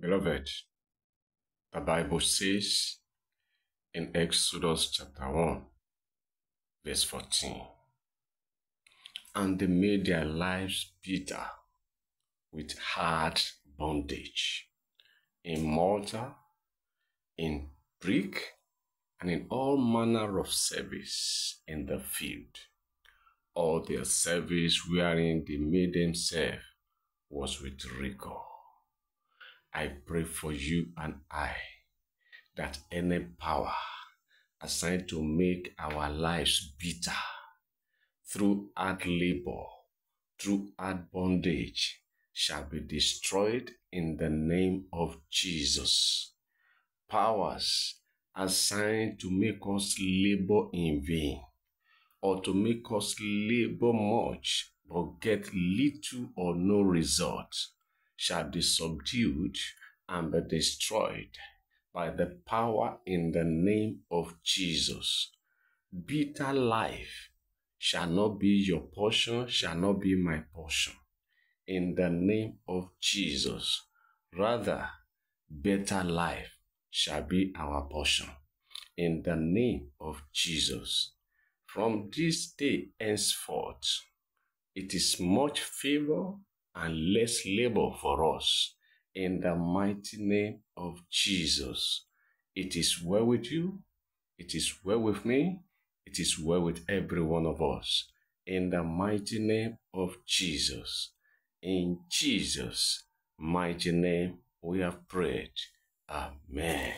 Beloved, the Bible says in Exodus chapter 1, verse 14, and they made their lives bitter with hard bondage in mortar, in brick, and in all manner of service in the field. All their service wherein they made themselves was with rigor. I pray for you and I that any power assigned to make our lives bitter through hard labor, through hard bondage, shall be destroyed in the name of Jesus. Powers assigned to make us labor in vain or to make us labor much but get little or no result shall be subdued and be destroyed by the power in the name of Jesus. Bitter life shall not be your portion, shall not be my portion. In the name of Jesus. Rather, better life shall be our portion. In the name of Jesus. From this day henceforth, it is much favor and less labor for us. In the mighty name of Jesus. It is well with you. It is well with me. It is well with every one of us. In the mighty name of Jesus. In Jesus' mighty name, we have prayed. Amen.